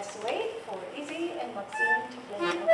let's wait for Izzy and Maxine to play.